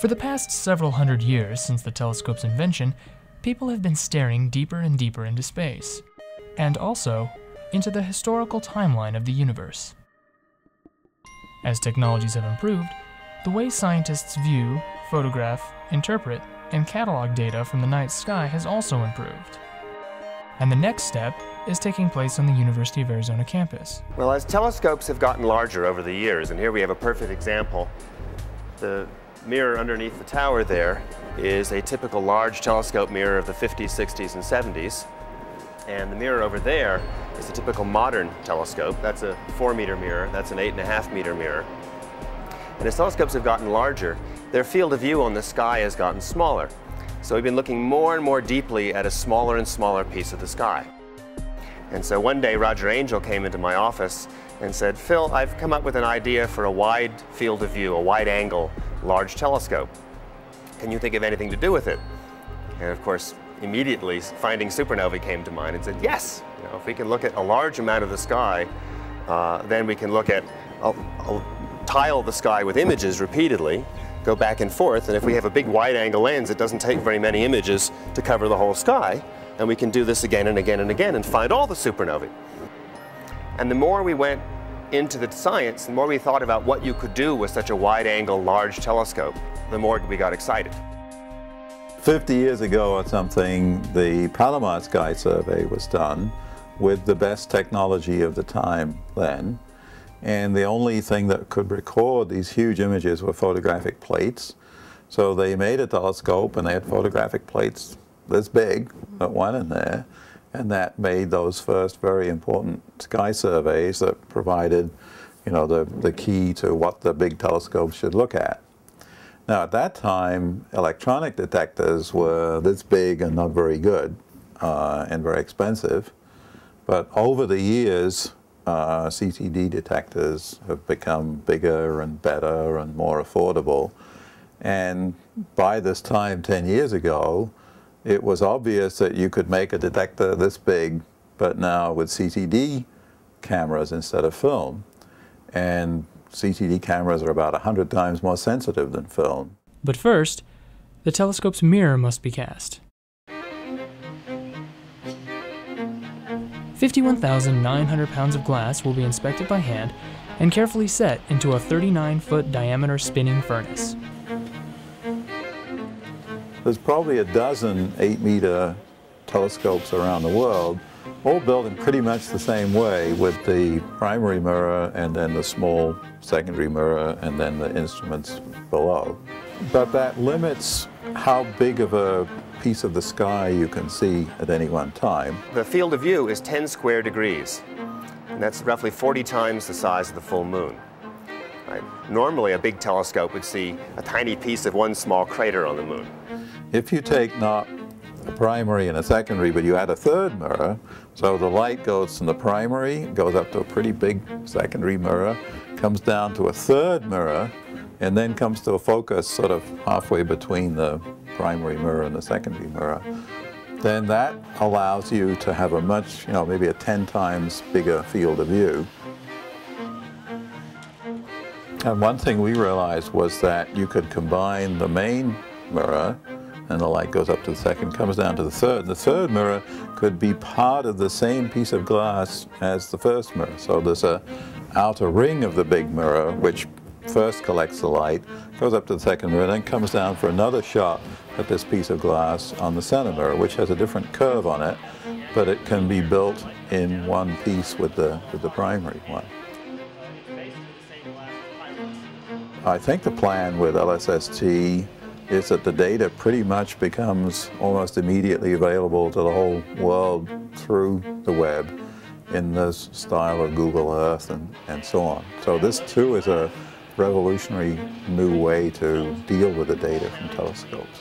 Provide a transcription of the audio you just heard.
For the past several hundred years since the telescope's invention, people have been staring deeper and deeper into space, and also into the historical timeline of the universe. As technologies have improved, the way scientists view, photograph, interpret, and catalog data from the night sky has also improved. And the next step is taking place on the University of Arizona campus. Well, as telescopes have gotten larger over the years, and here we have a perfect example, the mirror underneath the tower there is a typical large telescope mirror of the 50s, 60s, and 70s. And the mirror over there is a typical modern telescope. That's a four meter mirror, that's an eight and a half meter mirror. And as telescopes have gotten larger, their field of view on the sky has gotten smaller. So we've been looking more and more deeply at a smaller and smaller piece of the sky. And so one day Roger Angel came into my office and said, Phil, I've come up with an idea for a wide field of view, a wide angle, large telescope. Can you think of anything to do with it? And of course, immediately finding supernovae came to mind and said, yes, you know, if we can look at a large amount of the sky, uh, then we can look at, I'll, I'll tile the sky with images repeatedly, go back and forth, and if we have a big wide angle lens, it doesn't take very many images to cover the whole sky, and we can do this again and again and again and find all the supernovae. And the more we went into the science, the more we thought about what you could do with such a wide angle, large telescope, the more we got excited. 50 years ago or something, the Palomar Sky Survey was done with the best technology of the time then. And the only thing that could record these huge images were photographic plates. So they made a telescope and they had photographic plates this big that went in there. And that made those first very important sky surveys that provided, you know, the, the key to what the big telescopes should look at. Now, at that time, electronic detectors were this big and not very good uh, and very expensive. But over the years, uh, CCD detectors have become bigger and better and more affordable. And by this time, 10 years ago, it was obvious that you could make a detector this big, but now with CCD cameras instead of film. And CCD cameras are about 100 times more sensitive than film. But first, the telescope's mirror must be cast. 51,900 pounds of glass will be inspected by hand and carefully set into a 39 foot diameter spinning furnace. There's probably a dozen 8 meter telescopes around the world, all built in pretty much the same way with the primary mirror and then the small secondary mirror and then the instruments below. But that limits how big of a piece of the sky you can see at any one time. The field of view is 10 square degrees, and that's roughly 40 times the size of the full moon. Right? Normally, a big telescope would see a tiny piece of one small crater on the moon. If you take not a primary and a secondary, but you add a third mirror, so the light goes from the primary, goes up to a pretty big secondary mirror, comes down to a third mirror, and then comes to a focus sort of halfway between the primary mirror and the secondary mirror, then that allows you to have a much, you know, maybe a 10 times bigger field of view. And one thing we realized was that you could combine the main mirror and the light goes up to the second, comes down to the third. And The third mirror could be part of the same piece of glass as the first mirror. So there's a outer ring of the big mirror which first collects the light, goes up to the second mirror, then comes down for another shot at this piece of glass on the center mirror, which has a different curve on it, but it can be built in one piece with the, with the primary one. I think the plan with LSST is that the data pretty much becomes almost immediately available to the whole world through the web in this style of Google Earth and, and so on. So this too is a revolutionary new way to deal with the data from telescopes.